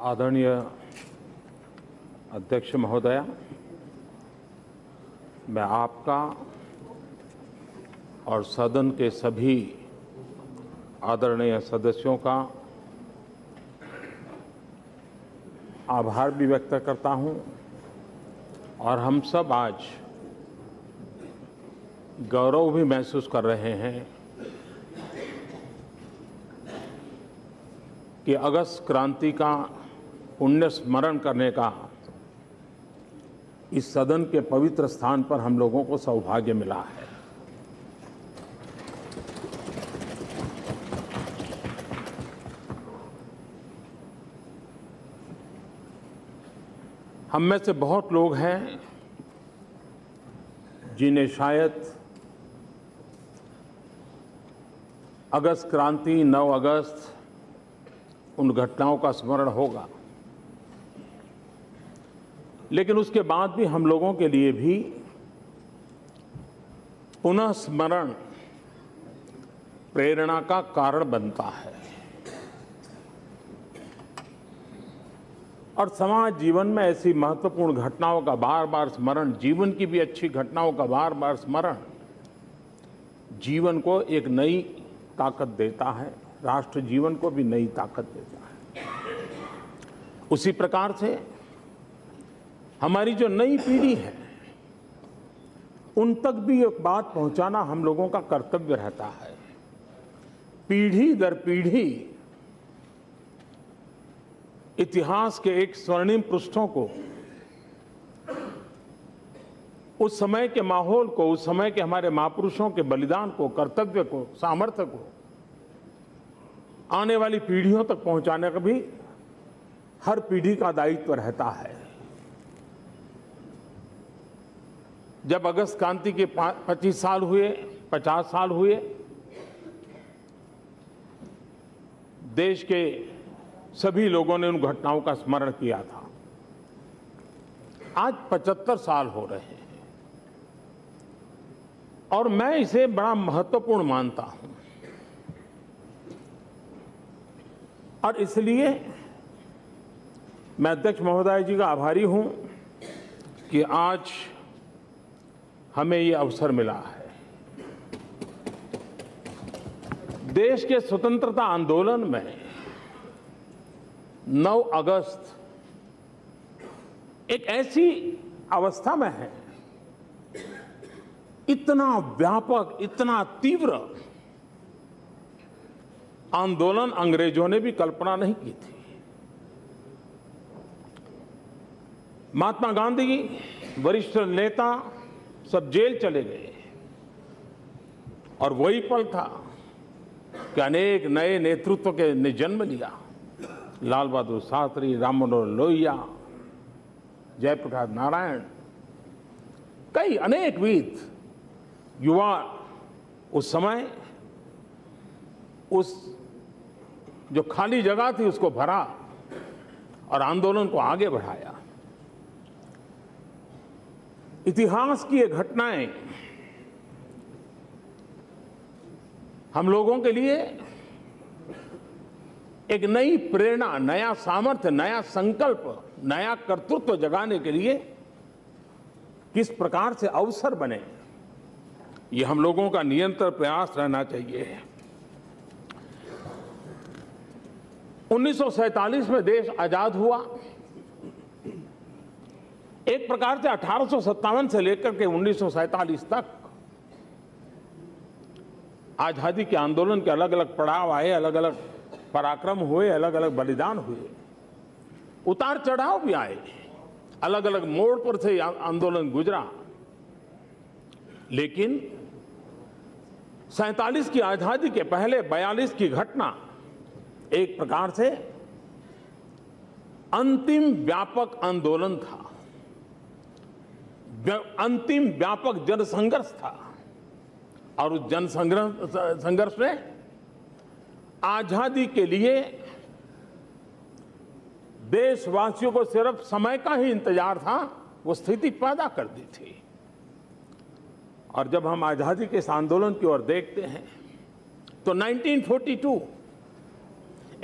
आदरणीय अध्यक्ष महोदया, मैं आपका और सदन के सभी आदरणीय सदस्यों का आभार भी व्यक्त करता हूँ और हम सब आज गौरव भी महसूस कर रहे हैं कि अगस्त क्रांति का पुण्य स्मरण करने का इस सदन के पवित्र स्थान पर हम लोगों को सौभाग्य मिला है। हम में से बहुत लोग हैं जिन्हें शायद अगस्त क्रांति 9 अगस्त उन घटनाओं का स्मरण होगा। लेकिन उसके बाद भी हम लोगों के लिए भी पुनः स्मरण प्रेरणा का कारण बनता है। और समाज जीवन में ऐसी महत्वपूर्ण घटनाओं का बार बार स्मरण, जीवन की भी अच्छी घटनाओं का बार बार स्मरण जीवन को एक नई ताकत देता है, राष्ट्र जीवन को भी नई ताकत देता है। उसी प्रकार से हमारी जो नई पीढ़ी है, उन तक भी एक बात पहुंचाना हम लोगों का कर्तव्य रहता है। पीढ़ी दर पीढ़ी इतिहास के एक स्वर्णिम पृष्ठों को, उस समय के माहौल को, उस समय के हमारे महापुरुषों के बलिदान को, कर्तव्य को, सामर्थ्य को, आने वाली पीढ़ियों तक पहुँचाने का भी हर पीढ़ी का दायित्व रहता है। जब अगस्त क्रांति के पच्चीस साल हुए, पचास साल हुए, देश के सभी लोगों ने उन घटनाओं का स्मरण किया था। आज 75 साल हो रहे हैं। और मैं इसे बड़ा महत्वपूर्ण मानता हूँ। और इसलिए मैं अध्यक्ष महोदय जी का आभारी हूँ कि आज हमें ये अवसर मिला है। देश के स्वतंत्रता आंदोलन में 9 अगस्त एक ऐसी अवस्था में है। इतना व्यापक, इतना तीव्र आंदोलन अंग्रेज़ों ने भी कल्पना नहीं की थी। महात्मा गांधी, वरिष्ठ नेता सब जेल चले गए। और वही पल था कि अनेक नए नेतृत्व के ने जन्म लिया। लाल बहादुर शास्त्री राम मनोहर लोहिया, जयप्रकाश नारायण, कई अनेक वीर युवा उस समय उस जो खाली जगह थी उसको भरा और आंदोलन को आगे बढ़ाया। इतिहास की ये घटनाएँ हम लोगों के लिए एक नई प्रेरणा, नया सामर्थ्य, नया संकल्प, नया कर्तृत्व जगाने के लिए किस प्रकार से अवसर बने, ये हम लोगों का निरंतर प्रयास रहना चाहिए। 1947 में देश आज़ाद हुआ। एक प्रकार से अठारह सौ सत्तावन से लेकर के उन्नीस सौ सैंतालीस तक आज़ादी के आंदोलन के अलग अलग पड़ाव आए अलग अलग पराक्रम हुए अलग अलग बलिदान हुए। उतार चढ़ाव भी आए। अलग अलग मोड़ पर से आंदोलन गुजरा। लेकिन सैतालीस की आज़ादी के पहले बयालीस की घटना एक प्रकार से अंतिम व्यापक आंदोलन था। अंतिम व्यापक जनसंघर्ष था। और उस जन संघर्ष में आज़ादी के लिए देशवासियों को सिर्फ़ समय का ही इंतज़ार था, वो स्थिति पैदा कर दी थी। और जब हम आज़ादी के इस आंदोलन की ओर देखते हैं तो 1942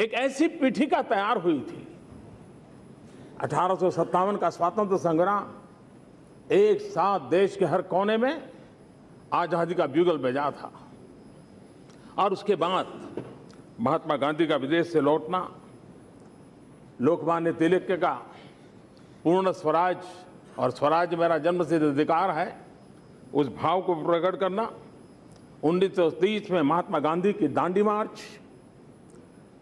एक ऐसी पीठिका तैयार हुई थी। अठारह सौ सत्तावन का स्वातंत्र संग्राम एक साथ देश के हर कोने में आज़ादी का ब्यूगल बजा था। और उसके बाद महात्मा गांधी का विदेश से लौटना, लोकमान्य तिलक का पूर्ण स्वराज और स्वराज मेरा जन्म जन्मसिद्ध अधिकार है, उस भाव को प्रकट करना। 1930 में महात्मा गांधी की दांडी मार्च,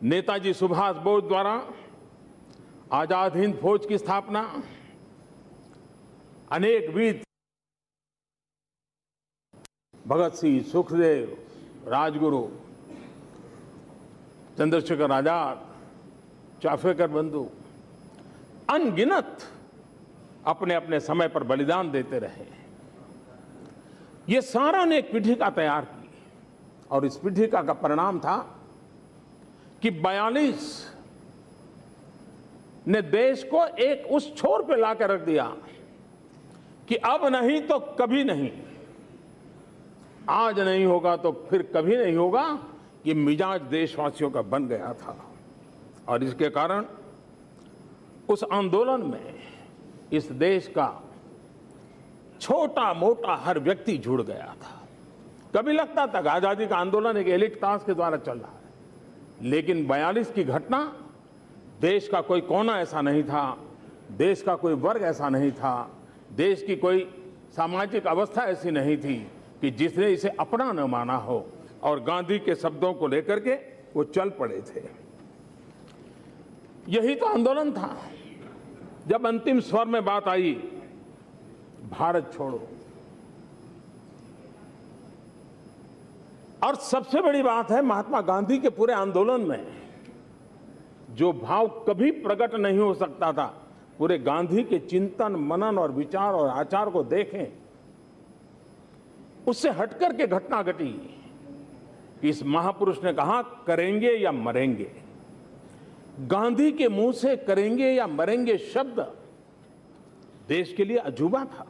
नेताजी सुभाष बोस द्वारा आज़ाद हिंद फौज की स्थापना अनेक वीर भगत सिंह सुखदेव, राजगुरु, चंद्रशेखर आज़ाद, चाफेकर बंधु, अनगिनत अपने अपने समय पर बलिदान देते रहे। ये सारा ने एक पीठिका तैयार की और इस पीठिका का परिणाम था कि बयालीस ने देश को एक उस छोर पे लाकर रख दिया। कि अब नहीं तो कभी नहीं। आज नहीं होगा तो फिर कभी नहीं होगा ये मिजाज देशवासियों का बन गया था। और इसके कारण उस आंदोलन में इस देश का छोटा मोटा हर व्यक्ति जुड़ गया था। कभी लगता था आज़ादी का आंदोलन एक एलिट क्लास के द्वारा चल रहा है, लेकिन 42 की घटना, देश का कोई कोना ऐसा नहीं था, देश का कोई वर्ग ऐसा नहीं था देश की कोई सामाजिक अवस्था ऐसी नहीं थी कि जिसने इसे अपना न माना हो। और गांधी के शब्दों को लेकर के वो चल पड़े थे। यही तो आंदोलन था। जब अंतिम स्वर में बात आई, भारत छोड़ो। और सबसे बड़ी बात है, महात्मा गांधी के पूरे आंदोलन में जो भाव कभी प्रकट नहीं हो सकता था पूरे गांधी के चिंतन, मनन और विचार और आचार को देखें, उससे हटकर के घटना घटी कि इस महापुरुष ने कहा, करेंगे या मरेंगे? गांधी के मुँह से करेंगे या मरेंगे शब्द देश के लिए अजूबा था।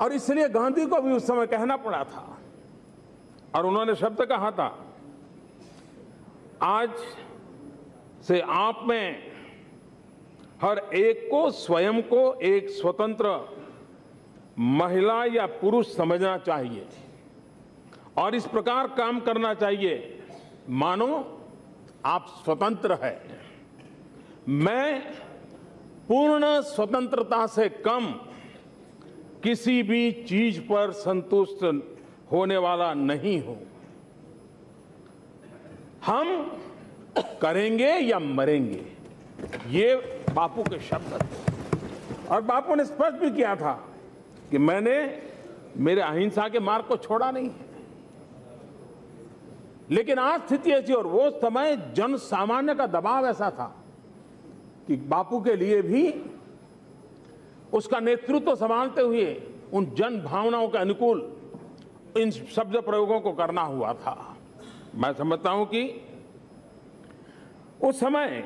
और इसलिए गांधी को भी उस समय कहना पड़ा था। और उन्होंने शब्द कहा था, आज से आप में हर एक को स्वयं को एक स्वतंत्र महिला या पुरुष समझना चाहिए और इस प्रकार काम करना चाहिए। मानो, आप स्वतंत्र है। मैं पूर्ण स्वतंत्रता से कम किसी भी चीज़ पर संतुष्ट होने वाला नहीं हूँ। हम करेंगे या मरेंगे? ये बापू के शब्द थे और बापू ने स्पष्ट भी किया था कि मैंने मेरे अहिंसा के मार्ग को छोड़ा नहीं है। लेकिन आज स्थिति ऐसी और वो समय जन सामान्य का दबाव ऐसा था कि बापू के लिए भी उसका नेतृत्व संभालते हुए उन जन भावनाओं के अनुकूल इन शब्द प्रयोगों को करना हुआ था। मैं समझता हूँ कि उस समय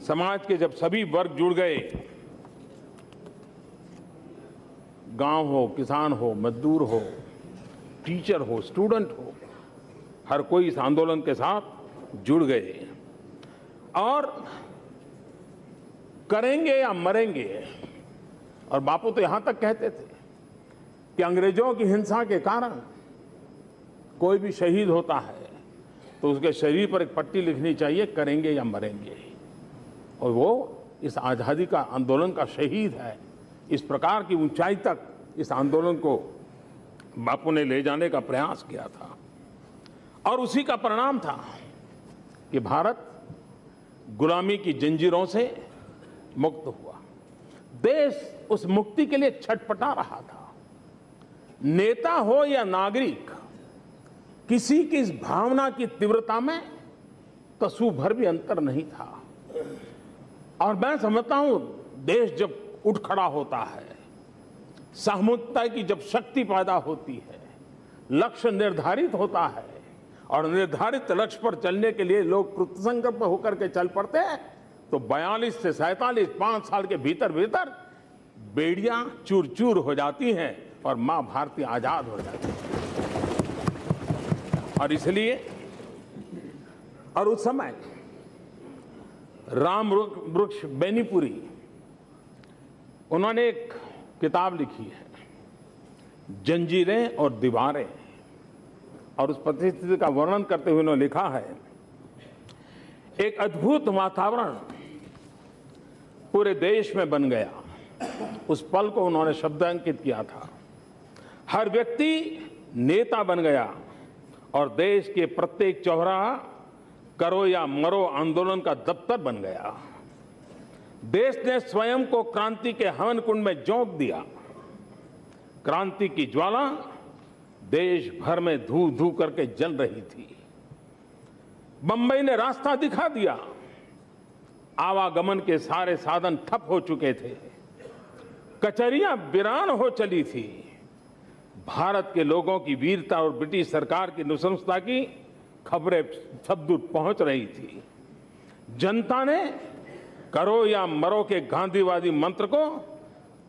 समाज के जब सभी वर्ग जुड़ गए, गाँव हो, किसान हो, मजदूर हो, टीचर हो, स्टूडेंट हो, हर कोई इस आंदोलन के साथ जुड़ गए। और करेंगे या मरेंगे, और बापू तो यहाँ तक कहते थे कि अंग्रेज़ों की हिंसा के कारण कोई भी शहीद होता है तो उसके शरीर पर एक पट्टी लिखनी चाहिए, करेंगे या मरेंगे। और वो इस आज़ादी का आंदोलन का शहीद है। इस प्रकार की ऊंचाई तक इस आंदोलन को बापू ने ले जाने का प्रयास किया था। और उसी का परिणाम था कि भारत गुलामी की जंजीरों से मुक्त हुआ। देश उस मुक्ति के लिए छटपटा रहा था। नेता हो या नागरिक, किसी की इस भावना की तीव्रता में कसू भर भी अंतर नहीं था। और मैं समझता हूँ, देश जब उठ खड़ा होता है, सामूहिकता की जब शक्ति पैदा होती है, लक्ष्य निर्धारित होता है, और निर्धारित लक्ष्य पर चलने के लिए लोग कृतसंकल्प होकर के चल पड़ते हैं तो 42 से सैतालीस, पाँच साल के भीतर भीतर बेड़ियाँ चूर चूर हो जाती हैं और माँ भारती आज़ाद हो जाती है। और इसलिए, और उस समय राम वृक्ष बेनीपुरी। उन्होंने एक किताब लिखी है, जंजीरें और दीवारें। और उस परिस्थिति का वर्णन करते हुए उन्होंने लिखा है, एक अद्भुत वातावरण पूरे देश में बन गया। उस पल को उन्होंने शब्दांकित किया था। हर व्यक्ति नेता बन गया और देश के प्रत्येक चौराहा करो या मरो आंदोलन का दफ्तर बन गया। देश ने स्वयं को क्रांति के हवन कुंड में झोंक दिया। क्रांति की ज्वाला देश भर में धू धू करके जल रही थी। बंबई ने रास्ता दिखा दिया। आवागमन के सारे साधन ठप हो चुके थे। कचहरियाँ वीरान हो चली थी। भारत के लोगों की वीरता और ब्रिटिश सरकार की नुसंसता की खबरें सब दूर पहुँच रही थी। जनता ने करो या मरो के गांधीवादी मंत्र को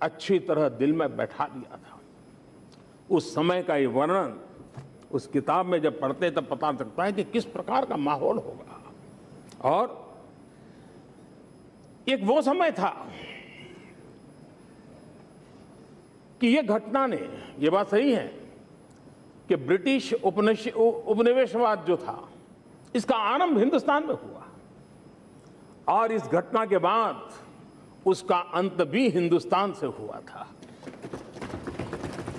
अच्छी तरह दिल में बैठा लिया था। उस समय का ये वर्णन, उस किताब में जब पढ़ते तब पता चलता है कि किस प्रकार का माहौल होगा। और एक वो समय था कि ये घटना ने, ये बात सही है कि ब्रिटिश उपनिश उपनिवेशवाद जो था, इसका आरंभ हिंदुस्तान में हुआ। और इस घटना के बाद उसका अंत भी हिंदुस्तान से हुआ था।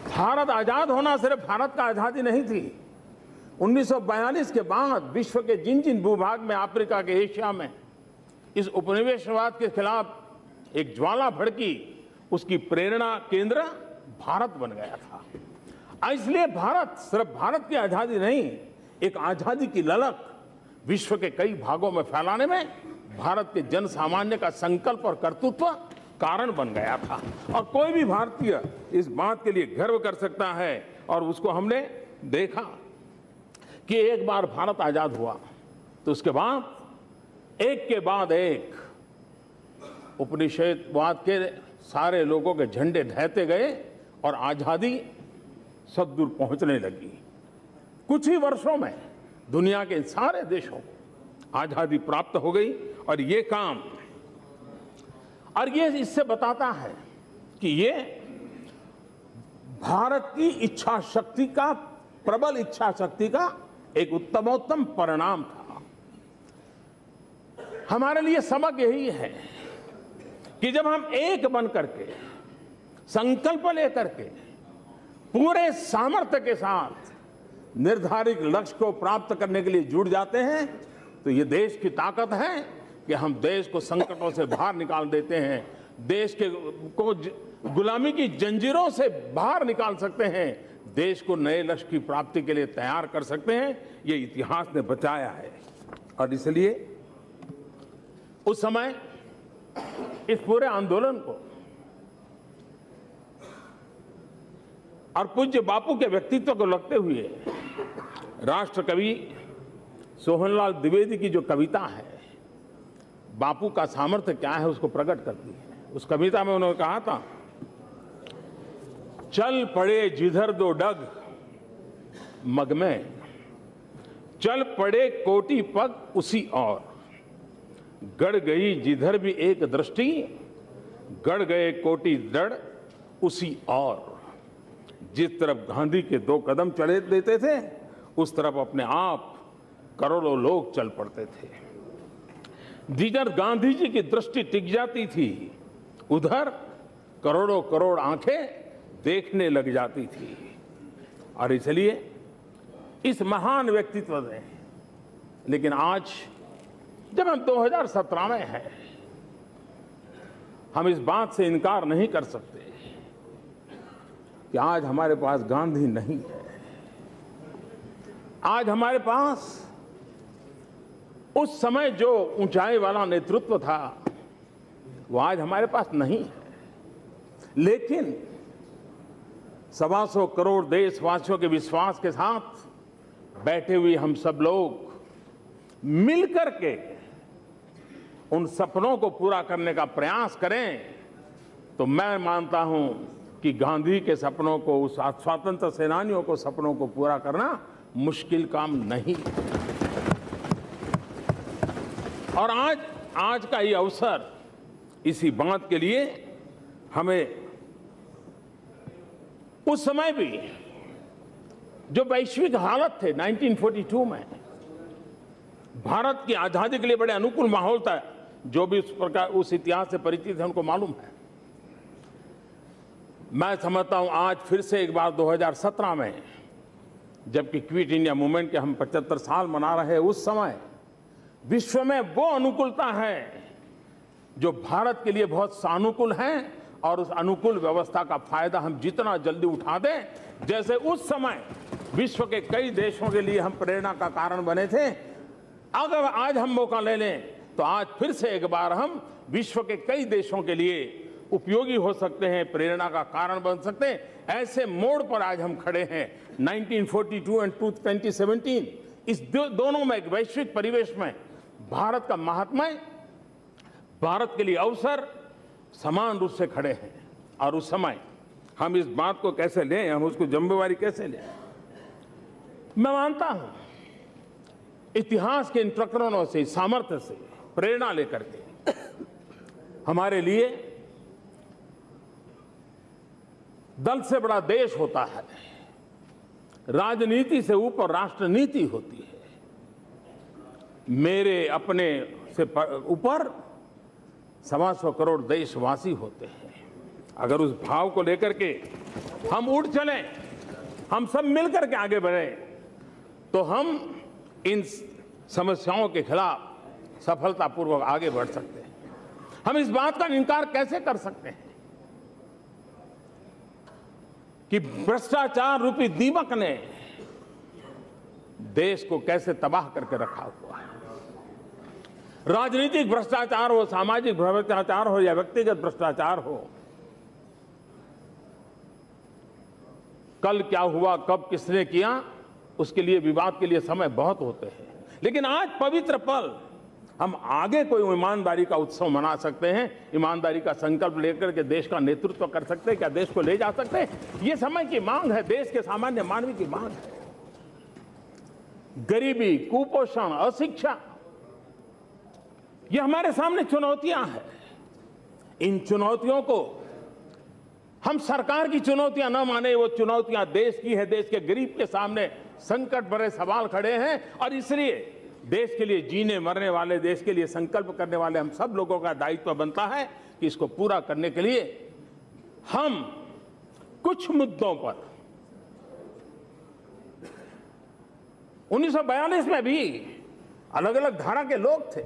भारत आज़ाद होना सिर्फ़ भारत का आज़ादी नहीं थी। 1942 के बाद विश्व के जिन जिन भूभाग में, अफ्रीका के एशिया में, इस उपनिवेशवाद के खिलाफ एक ज्वाला भड़की, उसकी प्रेरणा केंद्र भारत बन गया था। इसलिए भारत सिर्फ़ भारत की आज़ादी नहीं, एक आज़ादी की ललक विश्व के कई भागों में फैलाने में भारत के जन सामान्य का संकल्प और कर्तृत्व कारण बन गया था। और कोई भी भारतीय इस बात के लिए गर्व कर सकता है, और उसको हमने देखा कि एक बार भारत आज़ाद हुआ तो उसके बाद, एक के बाद एक उपनिषदवाद के सारे लोगों के झंडे ढहते गए और आज़ादी सब दूर पहुँचने लगी। कुछ ही वर्षों में दुनिया के सारे देशों को आज़ादी प्राप्त हो गई और ये काम और ये इससे बताता है कि ये भारत की इच्छा शक्ति का, प्रबल इच्छा शक्ति का एक उत्तमोत्तम परिणाम था। हमारे लिए सबक यही है कि जब हम एक बन करके, संकल्प लेकर के पूरे सामर्थ्य के साथ निर्धारित लक्ष्य को प्राप्त करने के लिए जुड़ जाते हैं तो ये देश की ताकत है कि हम देश को संकटों से बाहर निकाल देते हैं, देश के को गुलामी की जंजीरों से बाहर निकाल सकते हैं, देश को नए लक्ष्य की प्राप्ति के लिए तैयार कर सकते हैं, ये इतिहास ने बचाया है। और इसलिए उस समय इस पूरे आंदोलन को और पूज्य बापू के व्यक्तित्व को लगते हुए राष्ट्र कवि सोहनलाल द्विवेदी की जो कविता है, बापू का सामर्थ्य क्या है उसको प्रकट करती है। उस कविता में उन्होंने कहा था, चल पड़े जिधर दो डग, मग में। चल पड़े कोटि पग, उसी और। गड़ गई जिधर भी एक दृष्टि, गड़ गए कोटि दृढ़, उसी और। जिस तरफ़ गांधी के दो कदम चले देते थे, उस तरफ़ अपने आप करोड़ों लोग चल पड़ते थे। जिधर गांधी जी की दृष्टि टिक जाती थी, उधर करोड़ों करोड़ आँखें देखने लग जाती थी। और इसलिए इस महान व्यक्तित्व ने, लेकिन आज जब हम 2017 में हैं, हम इस बात से इनकार नहीं कर सकते। कि आज हमारे पास गांधी नहीं है। आज हमारे पास उस समय जो ऊंचाई वाला नेतृत्व था, वो आज हमारे पास नहीं है। लेकिन सवा सौ करोड़ देशवासियों के विश्वास के साथ बैठे हुए हम सब लोग मिलकर के उन सपनों को पूरा करने का प्रयास करें तो मैं मानता हूँ कि गांधी के सपनों को, उस स्वतंत्र सेनानियों को सपनों को पूरा करना मुश्किल काम नहीं। और आज आज का ये अवसर इसी बात के लिए हमें उस समय भी, जो वैश्विक हालत थे 1942 में, भारत की आज़ादी के लिए बड़े अनुकूल माहौल था, जो भी उस प्रकार, उस इतिहास से परिचित है, उनको मालूम है। मैं समझता हूँ आज फिर से एक बार 2017 में, जबकि क्विट इंडिया मूवमेंट के हम 75 साल मना रहे हैं उस समय, विश्व में वो अनुकूलता है जो भारत के लिए बहुत सानुकूल है और उस अनुकूल व्यवस्था का फ़ायदा हम जितना जल्दी उठा दें, जैसे उस समय विश्व के कई देशों के लिए हम प्रेरणा का कारण बने थे। अगर आज हम मौका ले लें तो आज फिर से एक बार हम विश्व के कई देशों के लिए उपयोगी हो सकते हैं प्रेरणा का कारण बन सकते हैं। ऐसे मोड़ पर आज हम खड़े हैं। 1942 एंड 2017 इस दो, दोनों में एक वैश्विक परिवेश में भारत का महात्मा भारत के लिए अवसर समान रूप से खड़े हैं और उस समय हम इस बात को कैसे लें हम उसको जिम्मेवारी कैसे लें? मैं मानता हूँ इतिहास के इन प्रकरणों से सामर्थ्य से प्रेरणा लेकर के हमारे लिए दल से बड़ा देश होता है, राजनीति से ऊपर राष्ट्रनीति होती है। मेरे अपने से ऊपर सवा सौ करोड़ देशवासी होते हैं। अगर उस भाव को लेकर के हम उठ चले, हम सब मिलकर के आगे बढ़े तो हम इन समस्याओं के खिलाफ सफलतापूर्वक आगे बढ़ सकते हैं। हम इस बात का इनकार कैसे कर सकते हैं? कि भ्रष्टाचार रूपी दीमक ने देश को कैसे तबाह करके रखा हुआ है। राजनीतिक भ्रष्टाचार हो, सामाजिक भ्रष्टाचार हो या व्यक्तिगत भ्रष्टाचार हो, कल क्या हुआ, कब किसने किया, उसके लिए, विवाद के लिए समय बहुत होते हैं। लेकिन आज पवित्र पल हम आगे कोई ईमानदारी का उत्सव मना सकते हैं, ईमानदारी का संकल्प लेकर के देश का नेतृत्व कर सकते हैं, क्या देश को ले जा सकते हैं? ये समय की मांग है, देश के सामान्य मानवीय की मांग है। गरीबी, कुपोषण, अशिक्षा, ये हमारे सामने चुनौतियाँ हैं। इन चुनौतियों को हम सरकार की चुनौतियाँ न माने, वो चुनौतियाँ देश की है, देश के गरीब के सामने संकट भरे सवाल खड़े हैं, और इसलिए देश के लिए जीने मरने वाले, देश के लिए संकल्प करने वाले हम सब लोगों का दायित्व बनता है कि इसको पूरा करने के लिए हम कुछ मुद्दों पर 1942 में भी अलग अलग धारा के लोग थे,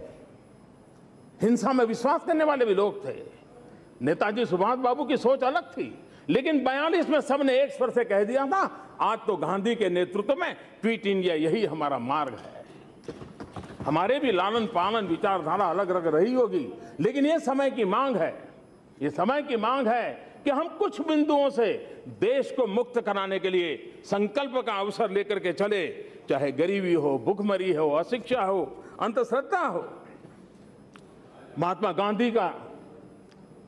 हिंसा में विश्वास करने वाले भी लोग थे। नेताजी सुभाष बाबू की सोच अलग थी, लेकिन बयालीस में सबने एक स्वर से कह दिया था, आज तो गांधी के नेतृत्व में ट्वीट इंडिया यही हमारा मार्ग है। हमारे भी लालन पालन विचारधारा अलग अलग रही होगी। लेकिन ये समय की मांग है, ये समय की मांग है कि हम कुछ बिंदुओं से देश को मुक्त कराने के लिए संकल्प का अवसर लेकर के चले, चाहे गरीबी हो, भुखमरी हो, अशिक्षा हो अंतश्रद्धा हो। महात्मा गांधी का,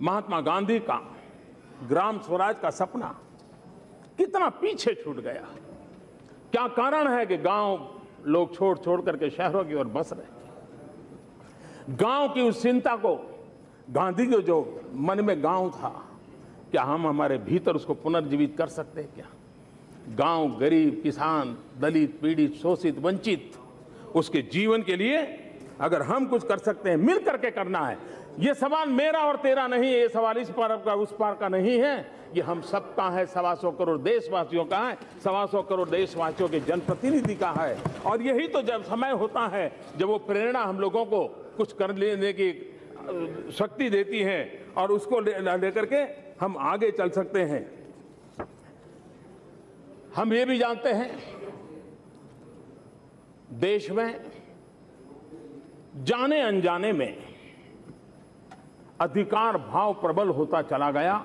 महात्मा गांधी का, ग्राम स्वराज का सपना कितना पीछे छूट गया। क्या कारण है कि गाँव लोग छोड़ छोड़ करके शहरों की ओर बस रहे। थे गाँव की उस चिंता को गांधी के जो मन में गाँव था, क्या हम हमारे भीतर उसको पुनर्जीवित कर सकते हैं क्या? गाँव गरीब, किसान, दलित, पीड़ित, शोषित, वंचित, उसके जीवन के लिए अगर हम कुछ कर सकते हैं मिल करके करना है। ये सवाल मेरा और तेरा नहीं है, ये सवाल इस पार का, उस पार का नहीं है। ये हम सबका है सवा सौ करोड़ देशवासियों का है सवा सौ करोड़ देशवासियों के जनप्रतिनिधि का है। और यही तो जब समय होता है, जब वो प्रेरणा हम लोगों को कुछ कर लेने की शक्ति देती है और उसको लेकर के हम आगे चल सकते हैं। हम ये भी जानते हैं, देश में जाने अनजाने में अधिकार भाव प्रबल होता चला गया।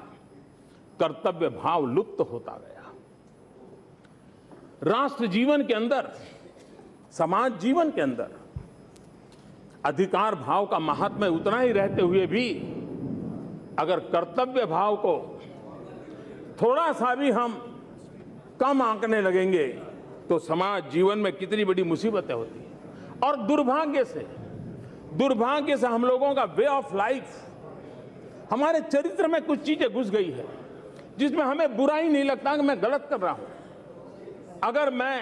कर्तव्य भाव लुप्त होता गया। राष्ट्र जीवन के अंदर, समाज जीवन के अंदर, अधिकार भाव का महात्म्य उतना ही रहते हुए भी अगर कर्तव्य भाव को थोड़ा सा भी हम कम आंकने लगेंगे तो समाज जीवन में कितनी बड़ी मुसीबतें होती और दुर्भाग्य से दुर्भाग्य से हम लोगों का वे ऑफ़ लाइफ हमारे चरित्र में कुछ चीज़ें घुस गई है। जिसमें हमें बुरा ही नहीं लगता कि मैं गलत कर रहा हूँ। अगर मैं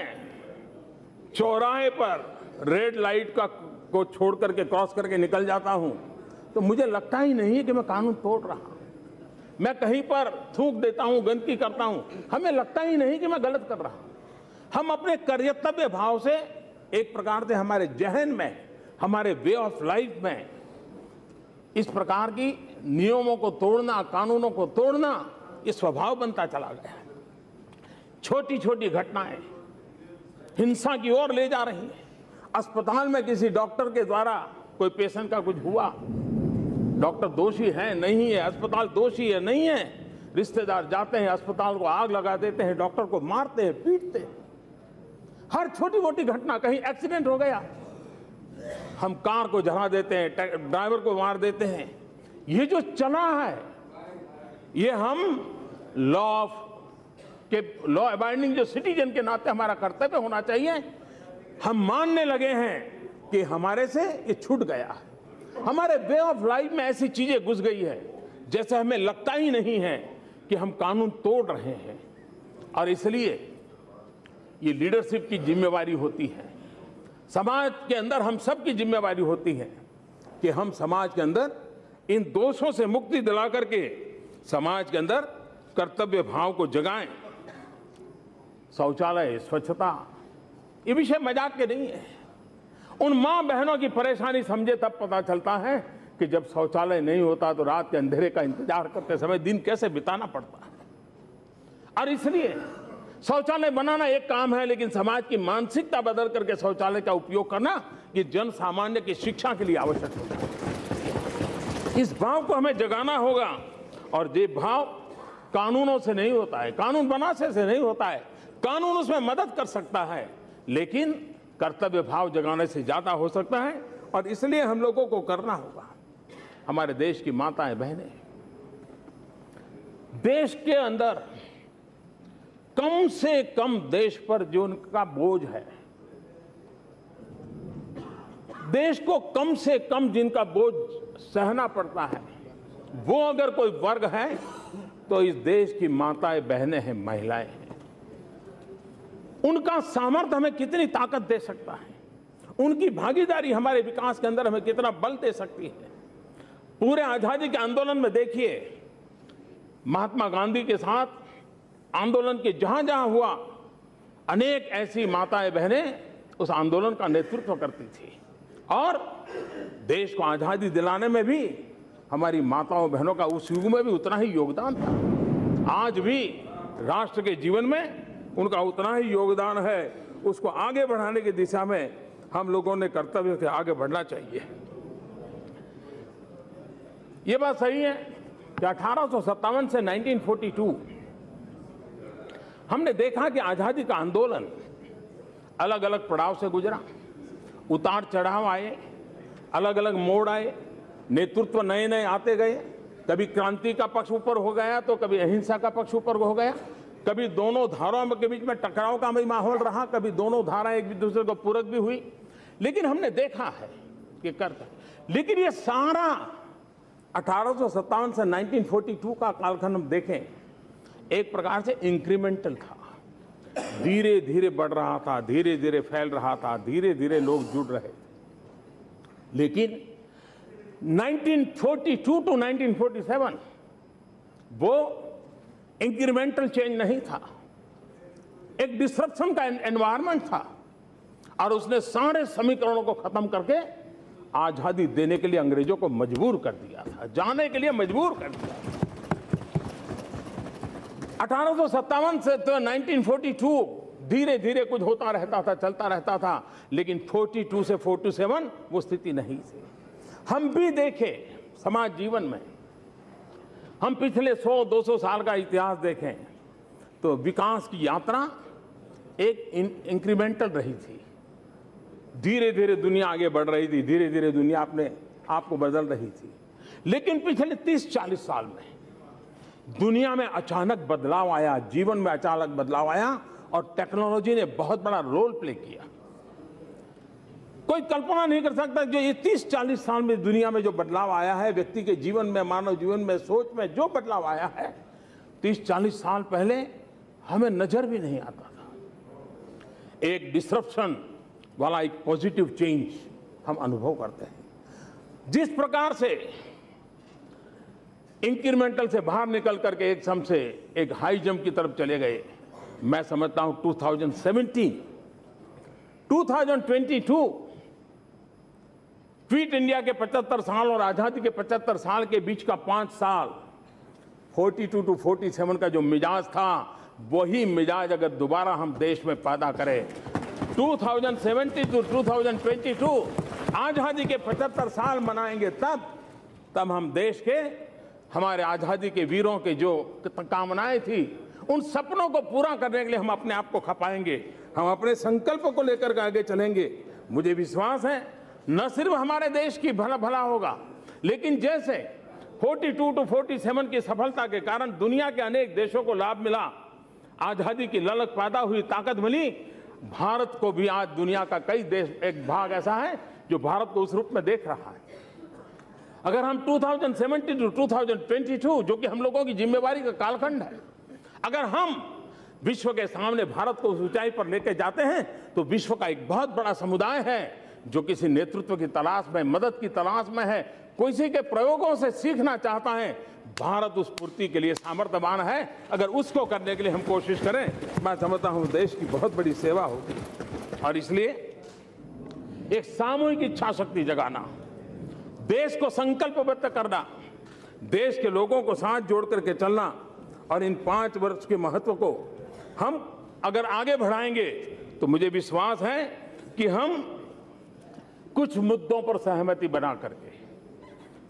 चौराहे पर रेड लाइट का को छोड़ करके क्रॉस करके निकल जाता हूँ तो मुझे लगता ही नहीं कि मैं कानून तोड़ रहा हूँ। मैं कहीं पर थूक देता हूँ, गंदगी करता हूँ, हमें लगता ही नहीं कि मैं गलत कर रहा हूँ। हम अपने कर्तव्य भाव से एक प्रकार से हमारे जहन में, हमारे वे ऑफ़ लाइफ में इस प्रकार की नियमों को तोड़ना, कानूनों को तोड़ना ये स्वभाव बनता चला गया है। छोटी छोटी घटनाएँ हिंसा की ओर ले जा रही हैं। अस्पताल में किसी डॉक्टर के द्वारा कोई पेशेंट का कुछ हुआ? डॉक्टर दोषी है, नहीं है, अस्पताल दोषी है, नहीं है। रिश्तेदार जाते हैं, अस्पताल को आग लगा देते हैं, डॉक्टर को मारते हैं, पीटते हैं। हर छोटी मोटी घटना कहीं एक्सीडेंट हो गया। हम कार को जला देते हैं ड्राइवर को मार देते हैं। ये जो चला है ये हम लॉ ऑफ़ के लॉ अबाइंडिंग जो सिटीजन के नाते हमारा कर्तव्य होना चाहिए, हम मानने लगे हैं कि हमारे से ये छूट गया है। हमारे वे ऑफ़ लाइफ में ऐसी चीज़ें घुस गई है, जैसे हमें लगता ही नहीं है कि हम कानून तोड़ रहे हैं। और इसलिए ये लीडरशिप की जिम्मेवारी होती है। समाज के अंदर हम सब की जिम्मेवारी होती है कि हम समाज के अंदर इन दोषों से मुक्ति दिला करके समाज के अंदर कर्तव्य भाव को जगाएँ। शौचालय, स्वच्छता, ये विषय मज़ाक के नहीं है। उन माँ बहनों की परेशानी समझे तब पता चलता है कि जब शौचालय नहीं होता तो रात के अंधेरे का इंतज़ार करते समय दिन कैसे बिताना पड़ता है। और इसलिए शौचालय बनाना एक काम है, लेकिन समाज की मानसिकता बदल करके शौचालय का उपयोग करना ये जन सामान्य की शिक्षा के लिए आवश्यक होता है। इस भाव को हमें जगाना होगा। और ये भाव कानूनों से नहीं होता है, कानून बनाने से नहीं होता है। कानून उसमें मदद कर सकता है, लेकिन कर्तव्य भाव जगाने से ज़्यादा हो सकता है और इसलिए हम लोगों को करना होगा। हमारे देश की माताएँ बहनें, देश के अंदर कम से कम देश पर जो उनका बोझ है, देश को कम से कम जिनका बोझ सहना पड़ता है वो अगर कोई वर्ग है तो इस देश की माताएँ, बहनें हैं, महिलाएँ हैं। उनका सामर्थ्य हमें कितनी ताकत दे सकता है? उनकी भागीदारी हमारे विकास के अंदर हमें कितना बल दे सकती है? पूरे आज़ादी के आंदोलन में देखिए, महात्मा गांधी के साथ आंदोलन के जहाँ जहाँ हुआ, अनेक ऐसी माताएँ, बहनें उस आंदोलन का नेतृत्व करती थी। और देश को आज़ादी दिलाने में भी हमारी माताओं बहनों का उस युग में भी उतना ही योगदान था। आज भी राष्ट्र के जीवन में उनका उतना ही योगदान है। उसको आगे बढ़ाने की दिशा में हम लोगों ने कर्तव्य से आगे बढ़ना चाहिए। ये बात सही है कि अठारह सौ सत्तावन से 1942 हमने देखा कि आज़ादी का आंदोलन अलग अलग पड़ाव से गुजरा। उतार चढ़ाव आए अलग अलग मोड़ आए नेतृत्व नए नए आते गए, कभी क्रांति का पक्ष ऊपर हो गया तो कभी अहिंसा का पक्ष ऊपर हो गया, कभी दोनों धाराओं के बीच में टकराव का भी माहौल रहा, कभी दोनों धारा एक दूसरे को पूरक भी हुई। लेकिन हमने देखा है कि करता, लेकिन ये सारा अठारह सौ सत्तावन से 1942 का कालखंड हम देखें, एक प्रकार से इंक्रीमेंटल था। धीरे धीरे बढ़ रहा था धीरे धीरे फैल रहा था धीरे धीरे लोग जुड़ रहे। थे लेकिन 1942 टू 1947 वो इंक्रीमेंटल चेंज नहीं था। एक डिस्ट्रप्शन का एनवायरमेंट था और उसने सारे समीकरणों को खत्म करके आज़ादी देने के लिए अंग्रेज़ों को मजबूर कर दिया था, जाने के लिए मजबूर कर दिया अठारह से तो 1942 धीरे धीरे कुछ होता रहता था, चलता रहता था, लेकिन 42 से 47 वो स्थिति नहीं थी। हम भी देखें समाज जीवन में। हम पिछले 100-200 साल का इतिहास देखें तो विकास की यात्रा एक इंक्रीमेंटल रही थी। धीरे धीरे दुनिया आगे बढ़ रही थी धीरे धीरे दुनिया अपने आप को बदल रही थी। लेकिन पिछले 30-40 साल में दुनिया में अचानक बदलाव आया, जीवन में अचानक बदलाव आया और टेक्नोलॉजी ने बहुत बड़ा रोल प्ले किया। कोई कल्पना नहीं कर सकता जो ये तीस चालीस साल में दुनिया में जो बदलाव आया है, व्यक्ति के जीवन में, मानव जीवन में, सोच में जो बदलाव आया है, तीस चालीस साल पहले हमें नज़र भी नहीं आता था। एक डिस्ट्रप्शन वाला एक पॉजिटिव चेंज हम अनुभव करते हैं। जिस प्रकार से इंक्रीमेंटल से बाहर निकल करके एक सम से एक हाई जंप की तरफ़ चले गए, मैं समझता हूँ 2017 2022 क्विट इंडिया के 75 साल और आज़ादी के 75 साल के बीच का पाँच साल 42 टू 47 का जो मिजाज था, वही मिजाज अगर दोबारा हम देश में पैदा करें। 2070 टू 2022 आज़ादी के 75 साल मनाएँगे तब तब हम देश के, हमारे आज़ादी के वीरों के जो कामनाएँ थी, उन सपनों को पूरा करने के लिए हम अपने आप को खपाएँगे। हम अपने संकल्प को लेकर के आगे चलेंगे। मुझे विश्वास है न सिर्फ़ हमारे देश की भला भला होगा, लेकिन जैसे 42 टू 47 की सफलता के कारण दुनिया के अनेक देशों को लाभ मिला, आज़ादी की ललक पैदा हुई, ताकत मिली, भारत को भी आज दुनिया का कई देश, एक भाग ऐसा है जो भारत को उस रूप में देख रहा है। अगर हम 2070 टू 2022 जो कि हम लोगों की जिम्मेवारी का कालखंड है, अगर हम विश्व के सामने भारत को ऊंचाई पर लेकर जाते हैं तो विश्व का एक बहुत बड़ा समुदाय है। जो किसी नेतृत्व की तलाश में, मदद की तलाश में है किसी के प्रयोगों से सीखना चाहता है, भारत उस पूर्ति के लिए सामर्थ्यवान है। अगर उसको करने के लिए हम कोशिश करें, मैं समझता हूँ देश की बहुत बड़ी सेवा होगी। और इसलिए एक सामूहिक इच्छा शक्ति जगाना, देश को संकल्पबद्ध करना, देश के लोगों को साथ जोड़ करके चलना, और इन पाँच वर्ष के महत्व को हम अगर आगे बढ़ाएँगे तो मुझे विश्वास है कि हम कुछ मुद्दों पर सहमति बना करके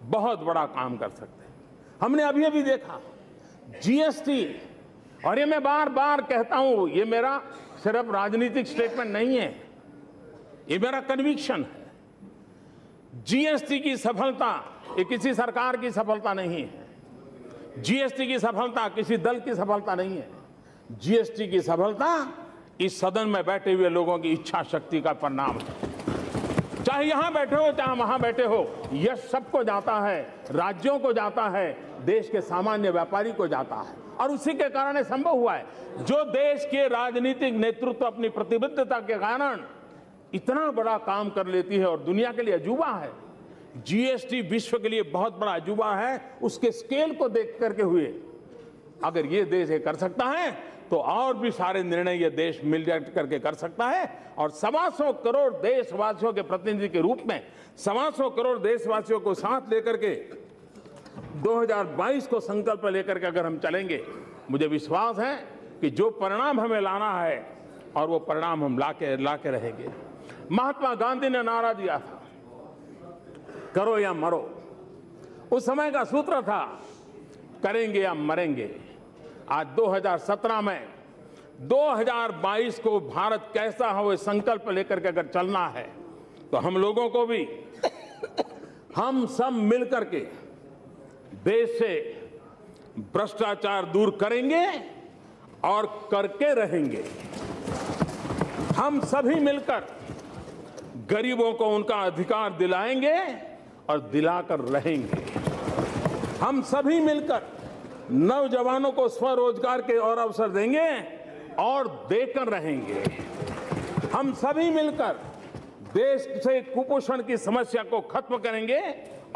बहुत बड़ा काम कर सकते हैं। हमने अभी अभी देखा जीएसटी और ये मैं बार बार कहता हूँ, ये मेरा सिर्फ़ राजनीतिक स्टेटमेंट नहीं है, ये मेरा कन्विक्शन है। जीएसटी की सफलता, ये किसी सरकार की सफलता नहीं है। जीएसटी की सफलता किसी दल की सफलता नहीं है। जीएसटी की सफलता इस सदन में बैठे हुए लोगों की इच्छा शक्ति का परिणाम है। चाहे यहाँ बैठे हो, चाहे वहाँ बैठे हो यह सबको जाता है, राज्यों को जाता है, देश के सामान्य व्यापारी को जाता है। और उसी के कारण संभव हुआ है। जो देश के राजनीतिक नेतृत्व अपनी प्रतिबद्धता के कारण इतना बड़ा काम कर लेती है और दुनिया के लिए अजूबा है जीएसटी विश्व के लिए बहुत बड़ा अजूबा है, उसके स्केल को देख करके हुए। अगर ये देश ये कर सकता है तो और भी सारे निर्णय ये देश मिल करके कर सकता है। और सवा सौ करोड़ देशवासियों के प्रतिनिधि के रूप में सवा सौ करोड़ देशवासियों को साथ लेकर के 2022 को संकल्प लेकर के अगर हम चलेंगे, मुझे विश्वास है कि जो परिणाम हमें लाना है, और वो परिणाम हम ला के ला के रहेंगे। महात्मा गांधी ने नारा दिया था, करो या मरो। उस समय का सूत्र था, करेंगे या मरेंगे। आज 2017 में 2022 को भारत कैसा हो संकल्प लेकर के अगर चलना है तो हम लोगों को भी, हम सब मिलकर के देश से भ्रष्टाचार दूर करेंगे और करके रहेंगे। हम सभी मिलकर गरीबों को उनका अधिकार दिलाएँगे और दिलाकर रहेंगे। हम सभी मिलकर नौजवानों को स्वरोजगार के और अवसर देंगे और देकर रहेंगे। हम सभी मिलकर देश से कुपोषण की समस्या को खत्म करेंगे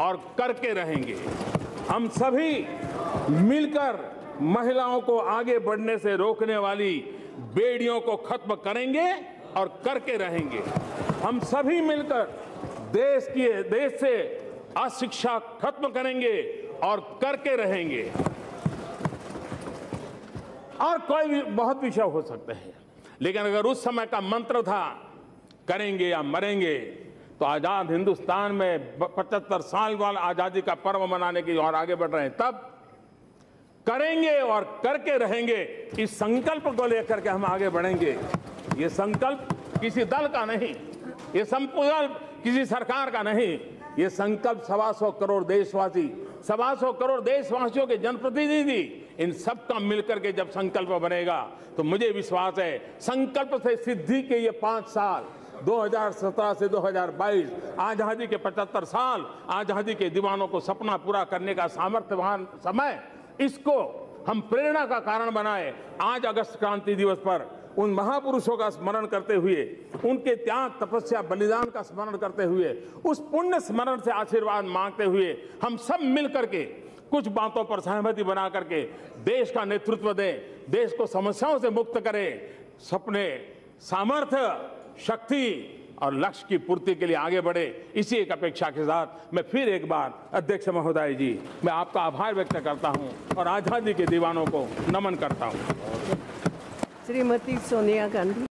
और करके रहेंगे। हम सभी मिलकर महिलाओं को आगे बढ़ने से रोकने वाली बेड़ियों को खत्म करेंगे और करके रहेंगे। हम सभी मिलकर देश की, देश से अशिक्षा खत्म करेंगे और करके रहेंगे। और कोई भी बहुत विषय हो सकते हैं। लेकिन अगर उस समय का मंत्र था, करेंगे या मरेंगे तो आज़ाद हिंदुस्तान में पचहत्तर साल वाला आज़ादी का पर्व मनाने की और आगे बढ़ रहे हैं। तब करेंगे और करके रहेंगे, इस संकल्प को लेकर के हम आगे बढ़ेंगे। ये संकल्प किसी दल का नहीं, ये संकल्प किसी सरकार का नहीं, ये संकल्प सवा सौ करोड़ देशवासी, सवा सौ करोड़ देशवासियों के जनप्रतिनिधि इन सब का मिलकर के जब संकल्प बनेगा तो मुझे विश्वास है, संकल्प से सिद्धि के ये पाँच साल 2017 से 2022 आज़ादी के 75 साल, आज़ादी के दीवानों को सपना पूरा करने का सामर्थ्यवान समय, इसको हम प्रेरणा का कारण बनाए। आज अगस्त क्रांति दिवस पर उन महापुरुषों का स्मरण करते हुए, उनके त्याग, तपस्या, बलिदान का स्मरण करते हुए, उस पुण्य स्मरण से आशीर्वाद मांगते हुए हम सब मिलकर करके कुछ बातों पर सहमति बना करके देश का नेतृत्व दें, देश को समस्याओं से मुक्त करें, सपने, सामर्थ्य, शक्ति और लक्ष्य की पूर्ति के लिए आगे बढ़े। इसी एक अपेक्षा के साथ मैं फिर एक बार अध्यक्ष महोदय जी, मैं आपका आभार व्यक्त करता हूँ और आज़ादी के दीवानों को नमन करता हूँ। श्रीमती सोनिया गांधी।